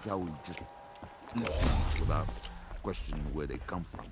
like how we just without questioning where they come from.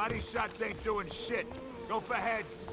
Body shots ain't doing shit. Go for heads.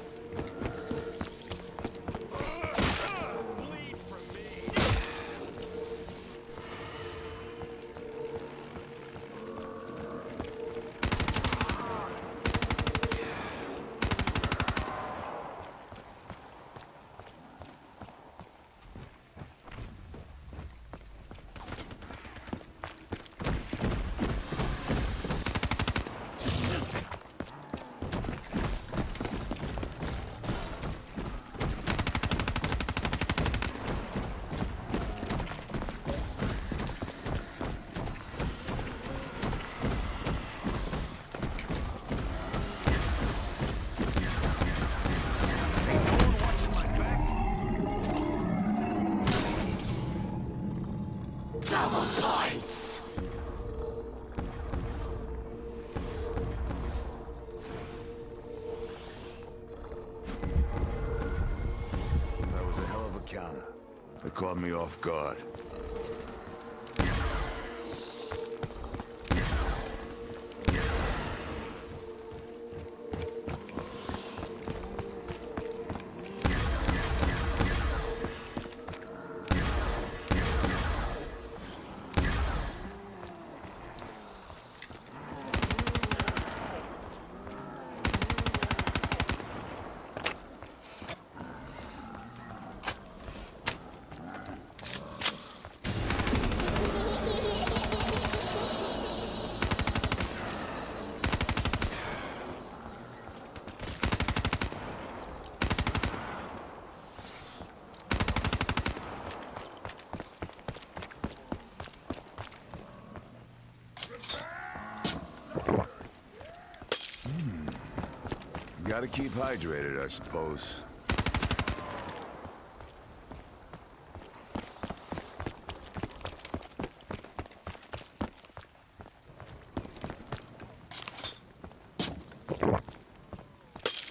Gotta keep hydrated, I suppose.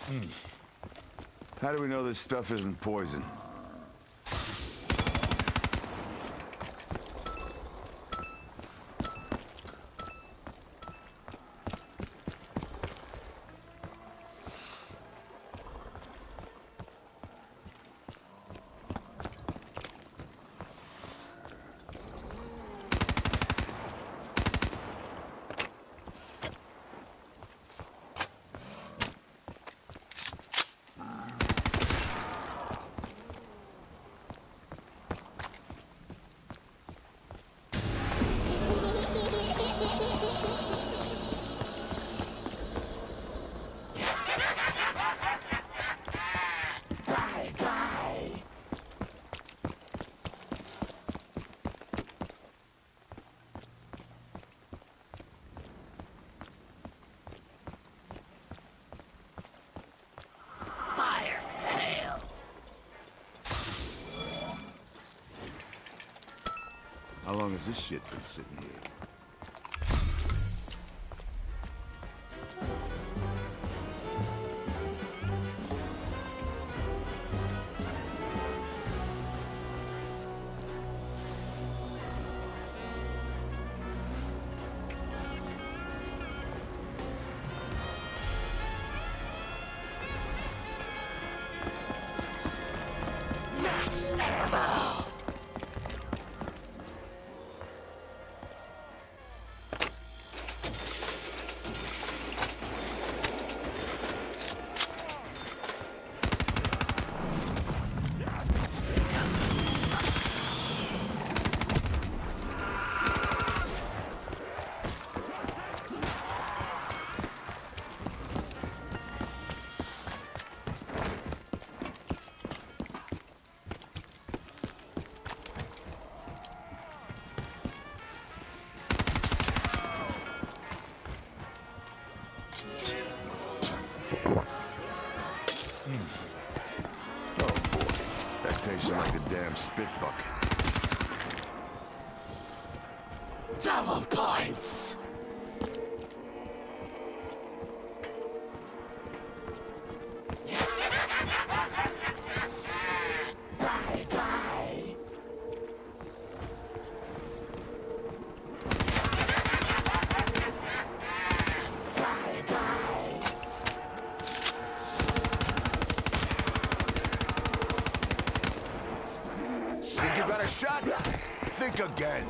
Hmm. How do we know this stuff isn't poison? This shit been sitting here? Max Think again.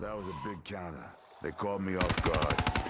That was a big counter. They caught me off guard.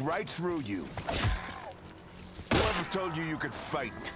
right through you. Whoever told you you could fight?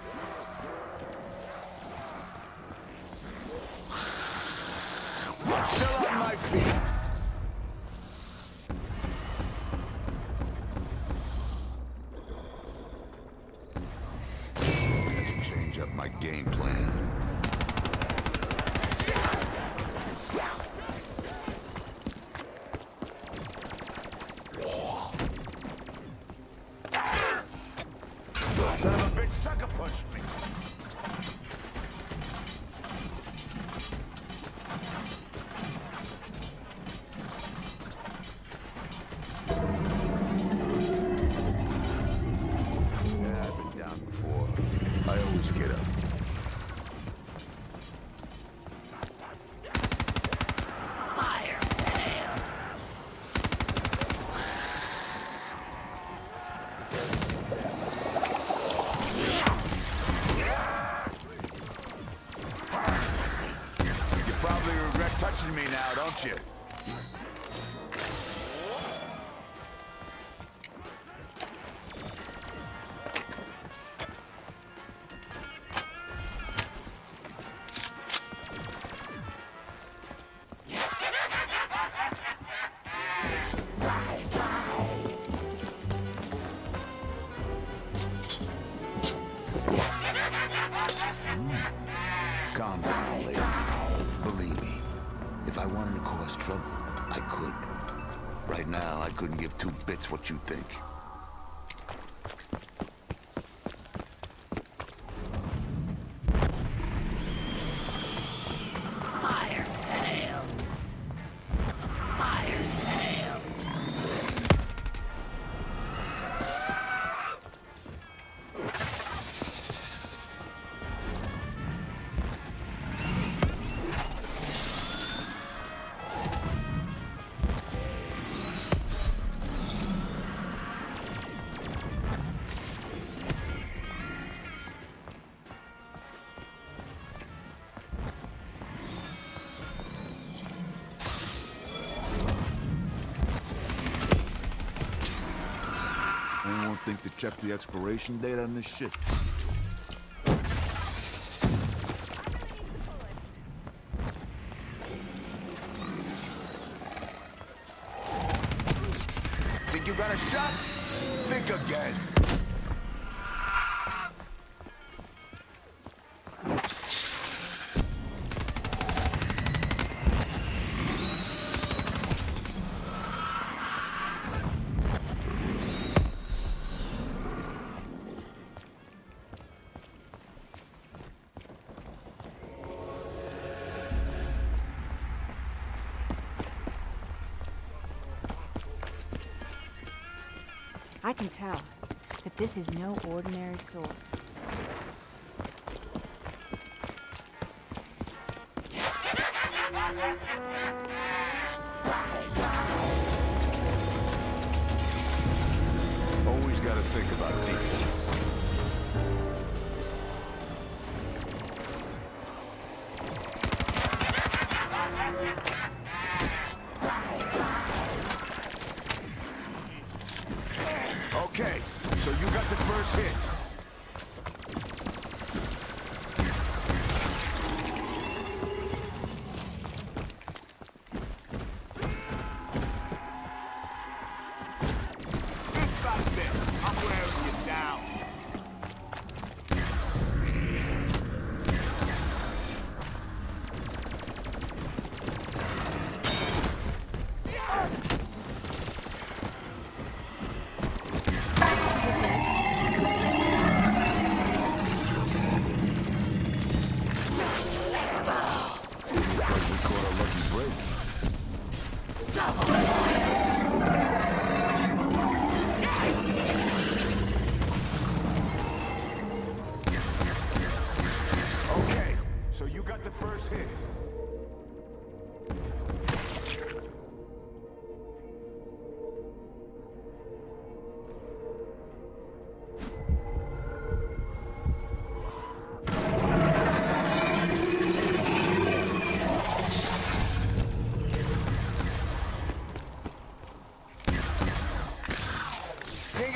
think. check the expiration date on this ship. I can tell that this is no ordinary sword. Always gotta think about defense.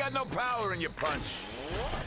got no power in your punch.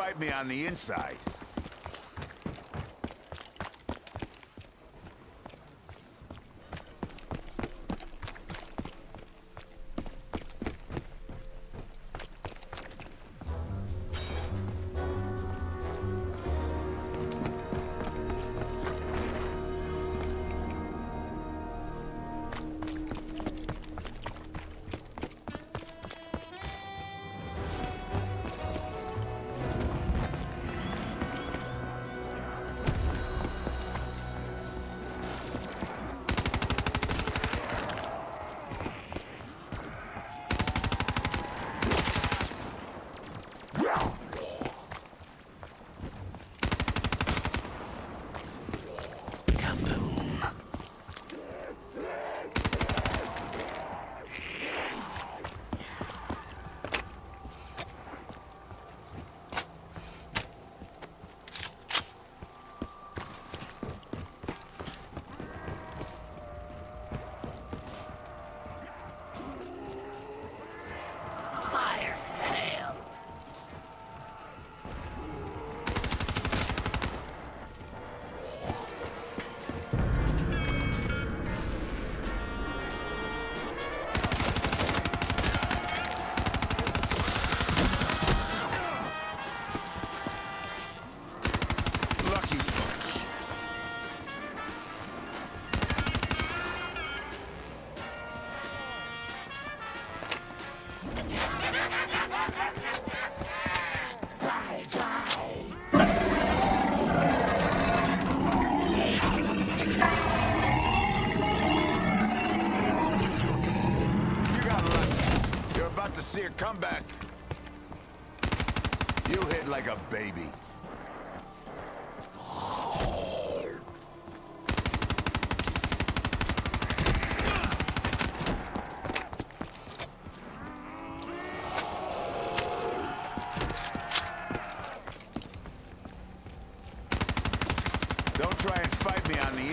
fight me on the inside.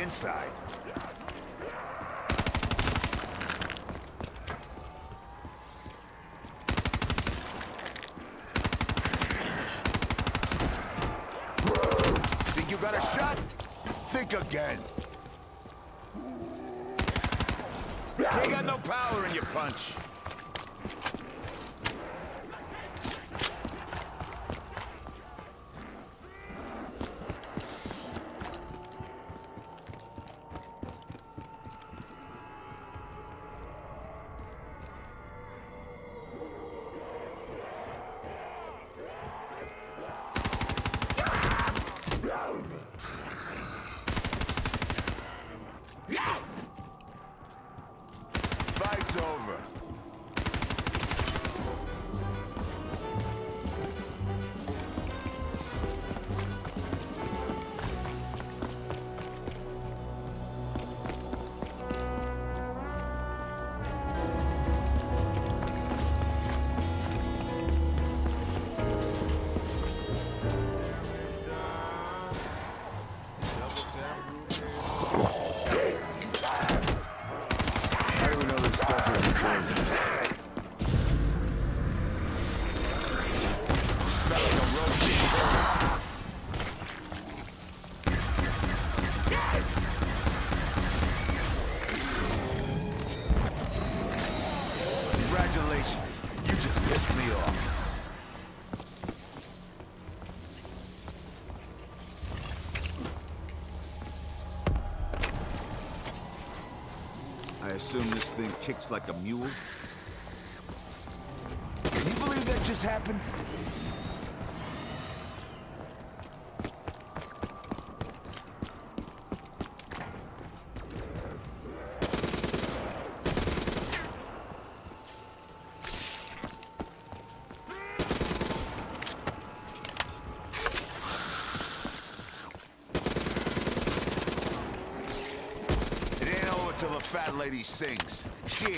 inside. assume this thing kicks like a mule? Can you believe that just happened? Shield.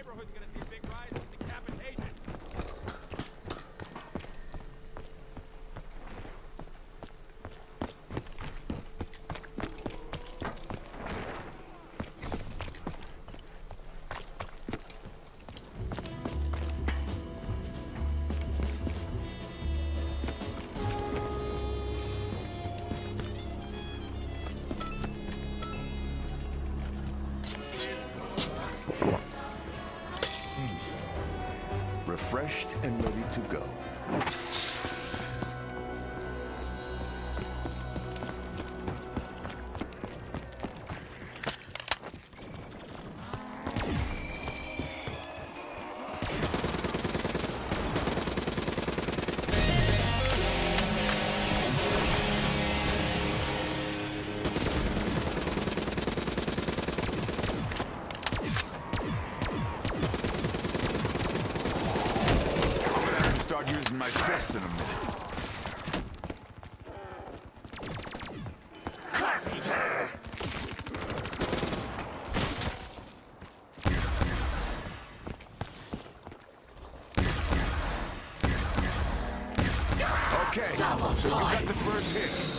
neighborhood's refreshed and ready to go. First hit.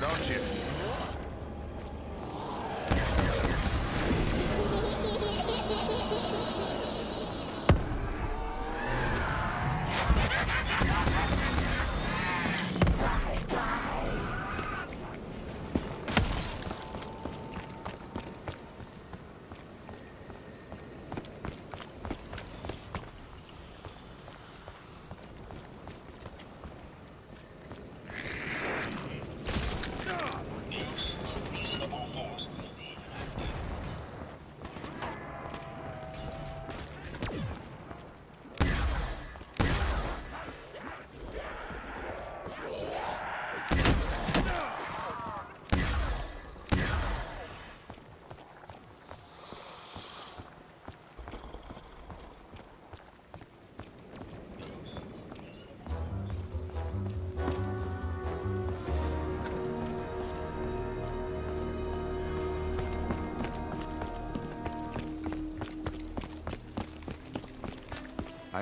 Don't you?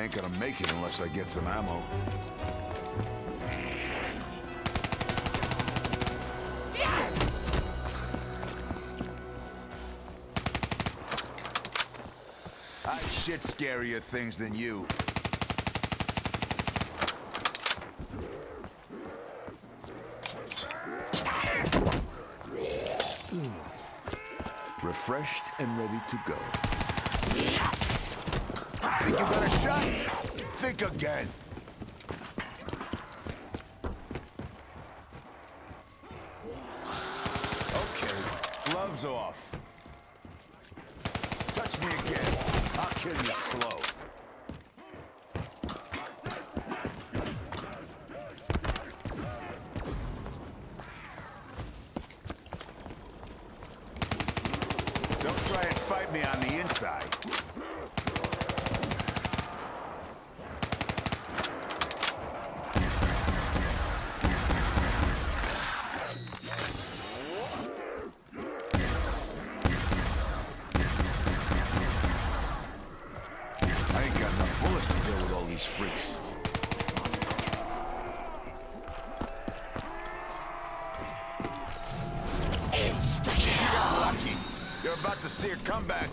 Ain't gonna make it unless I get some ammo. I shit scarier things than you. Refreshed and ready to go. Think you got a shot? Think again. Okay, gloves off. Touch me again. I'll kill you slow. Don't try and fight me on the inside. I ain't got enough bullets to deal with all these freaks. Insta-kill! Lucky. You're about to see a comeback.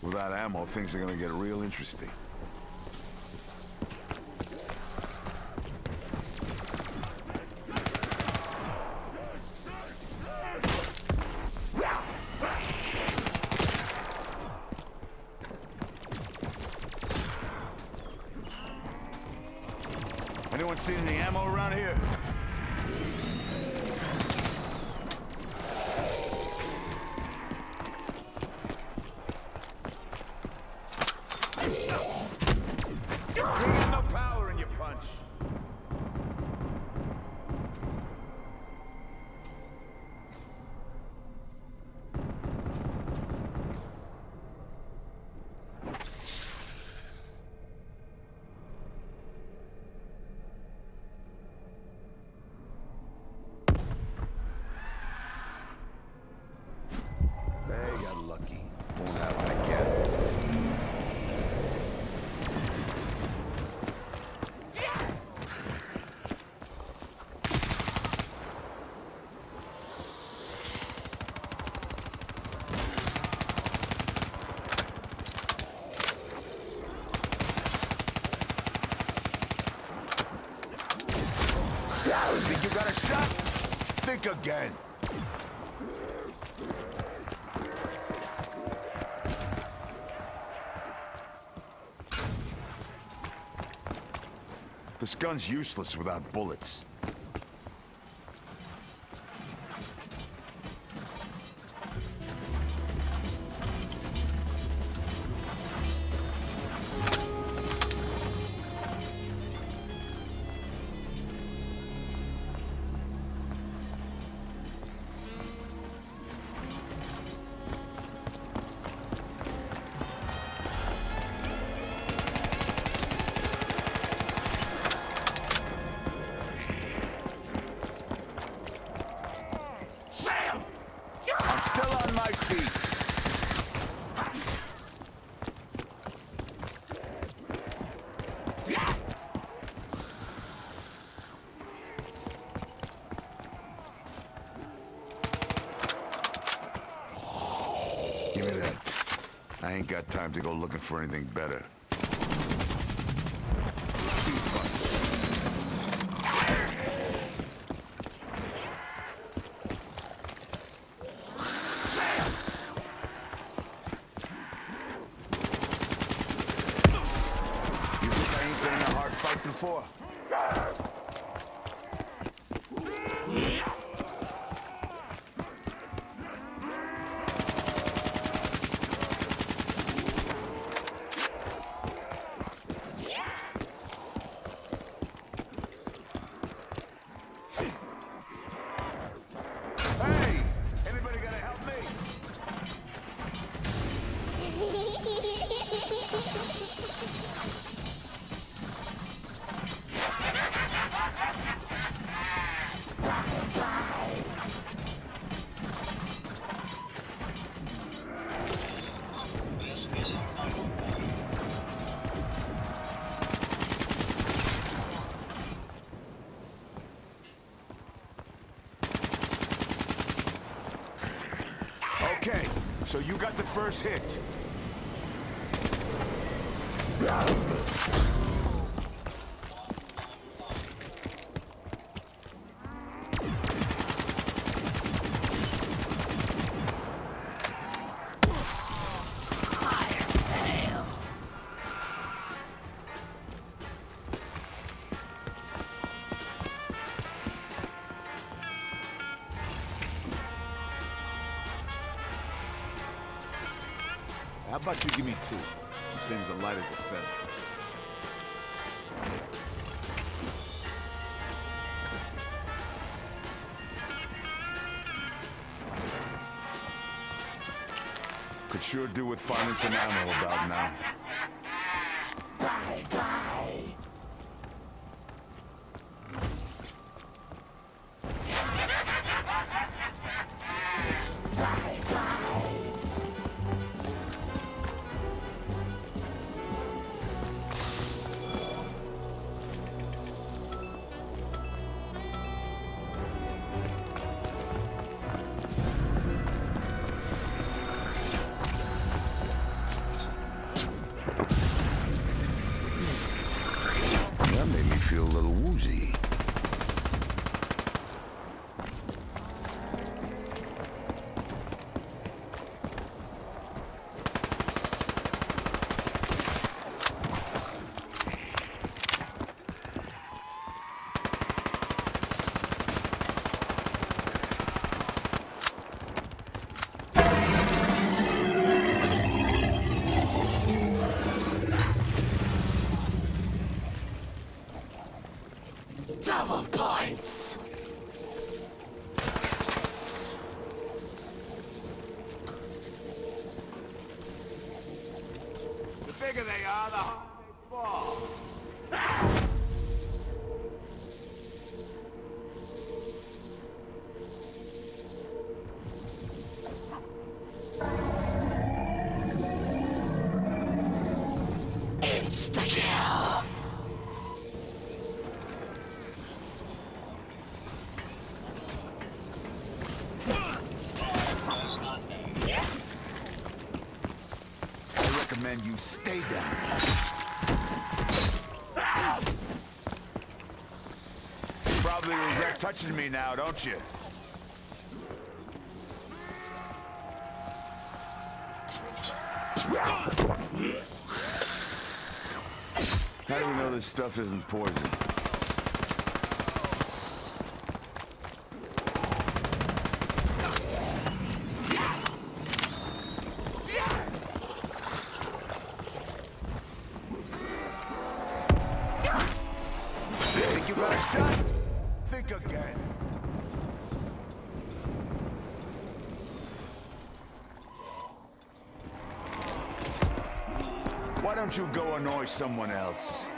Without ammo, things are gonna get real interesting. Anyone seen any ammo around here? Bring no power in your punch. They got lucky. Won't happen again. Think you got a shot? Again. This gun's useless without bullets. Time to go looking for anything better. Speed punch. Sam! You think I ain't been in a hard fight before? Hey! Anybody gonna help me? Okay, so you got the first hit. Could sure do with finding some ammo about now. That made me feel a little woozy. Touching me now, don't you? How do we know this stuff isn't poison? You got a shot? Think again. Why don't you go annoy someone else?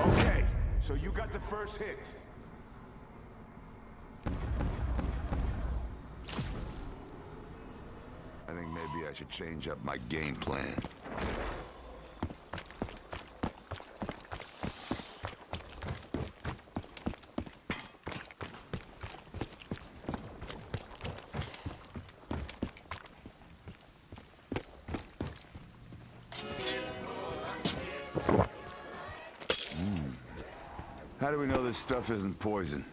Okay, so you got the first hit. I think maybe I should change up my game plan. Stuff isn't poison?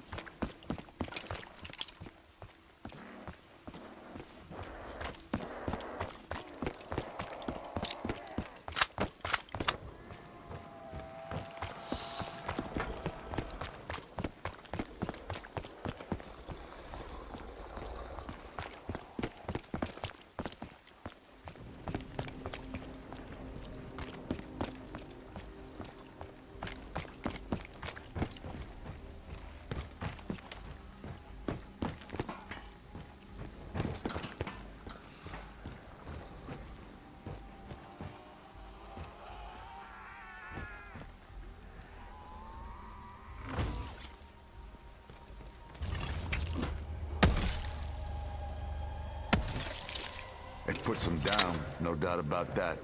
Them down, no doubt about that.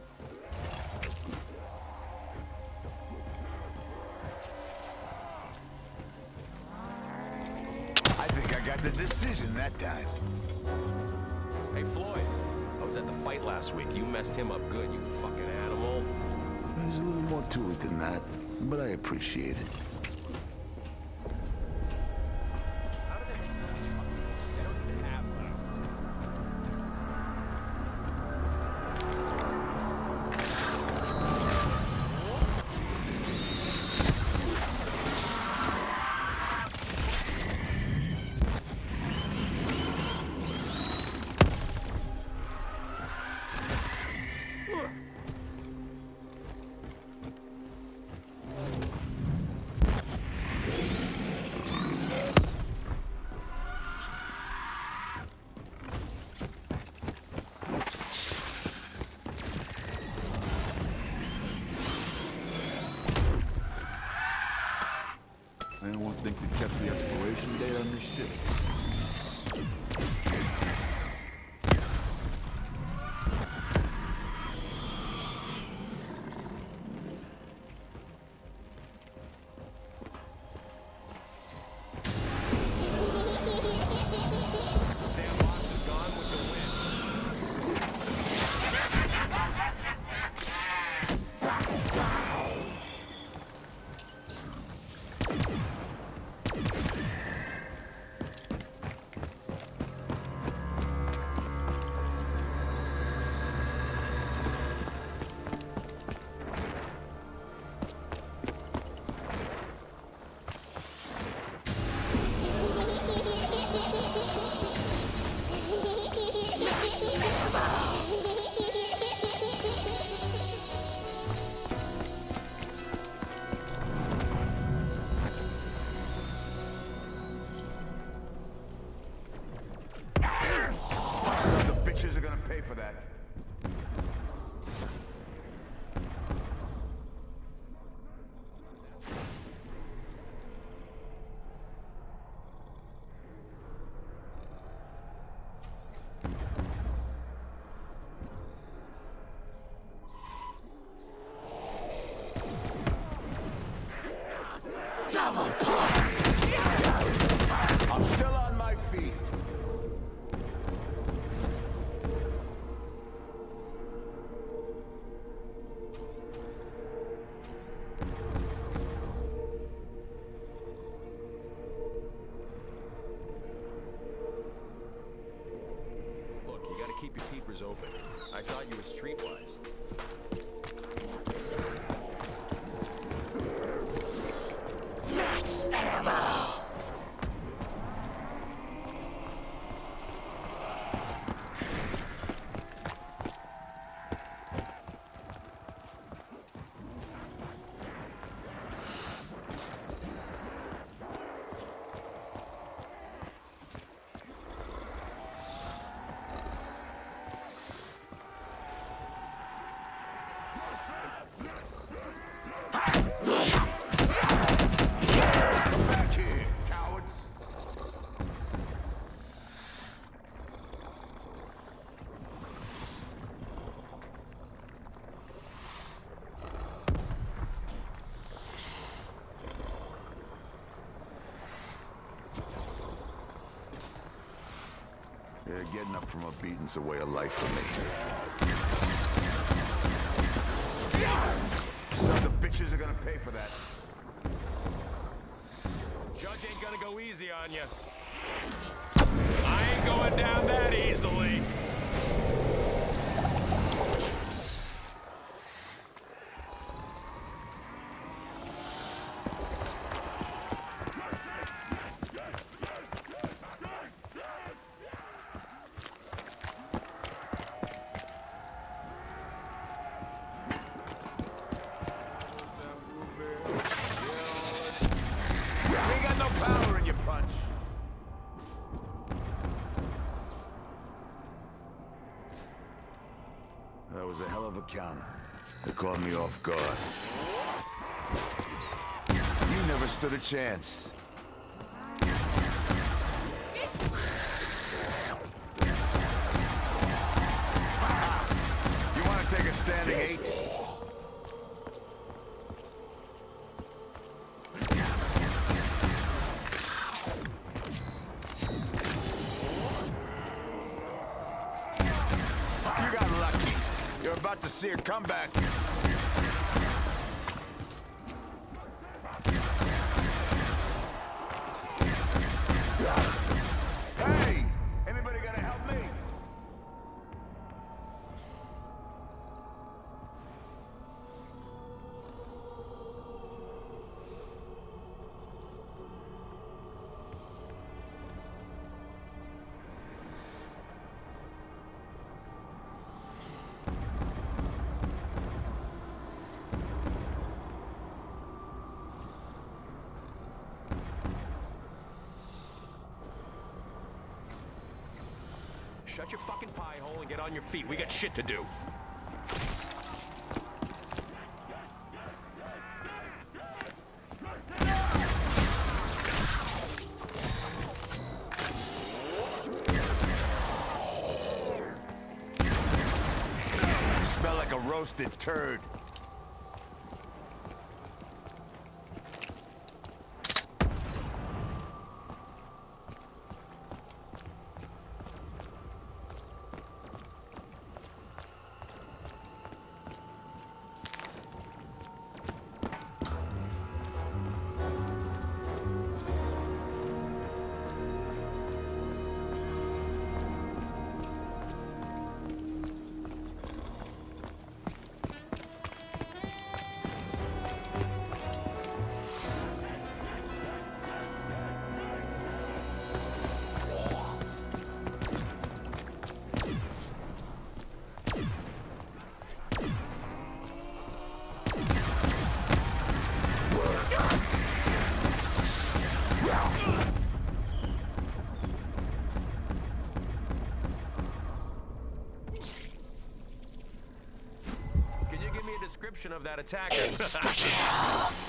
I think I got the decision that time. Hey, Floyd. I was at the fight last week. You messed him up good, you fucking animal. There's a little more to it than that, but I appreciate it. For that. Getting up from a beating's a way of life for me. Some of the bitches are gonna pay for that. Judge ain't gonna go easy on you. I ain't going down that easily. Me off guard. You never stood a chance. Shut your fucking pie hole and get on your feet. We got shit to do. You smell like a roasted turd. Description of that attacker?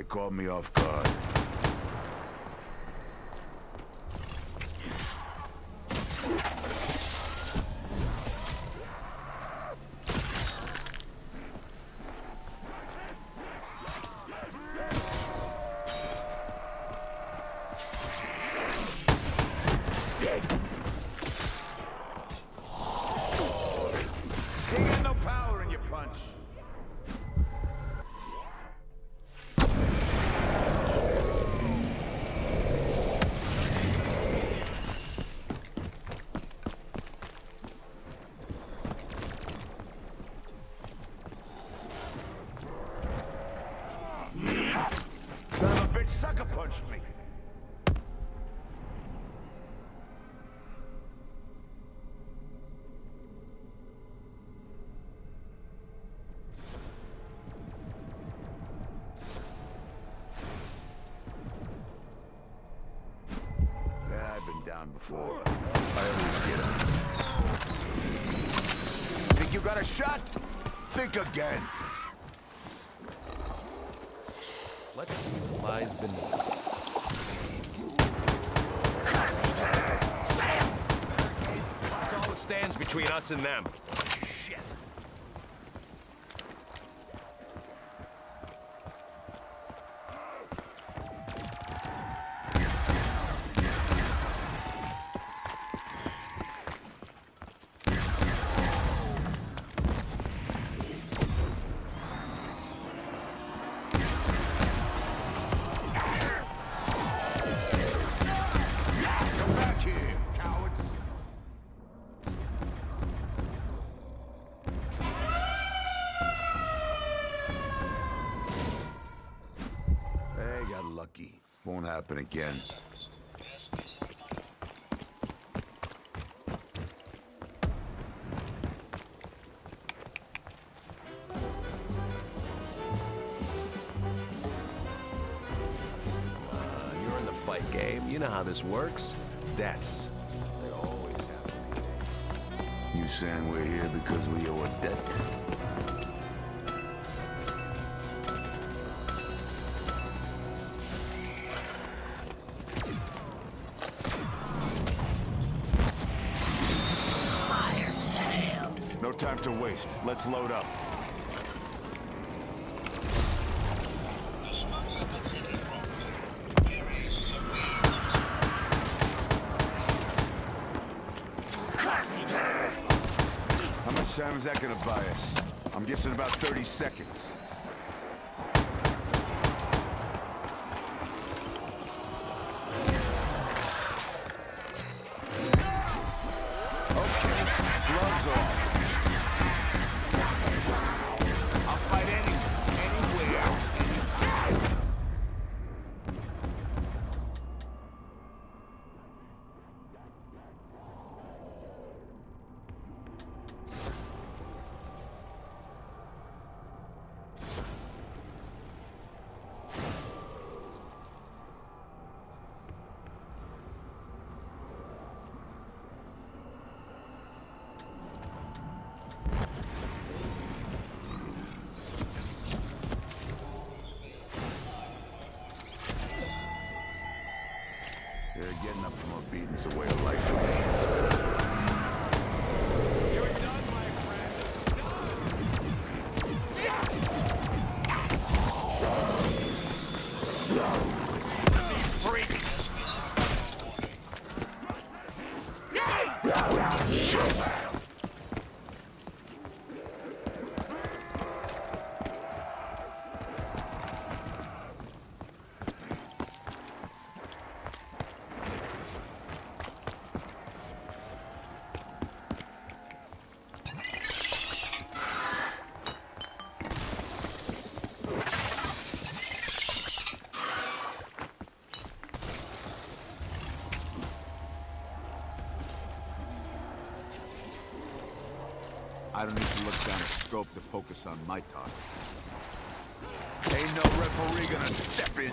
They caught me off before. I always get up. Think you got a shot? Think again. Let's see what lies beneath. Sam! That's all that stands between us and them. This works. Debts. They always happen. You saying we're here because we owe a debt? No time to waste. Let's load up. Time is that gonna buy us? I'm guessing about 30 seconds. I don't need to look down the scope to focus on my target. Ain't no referee gonna step in.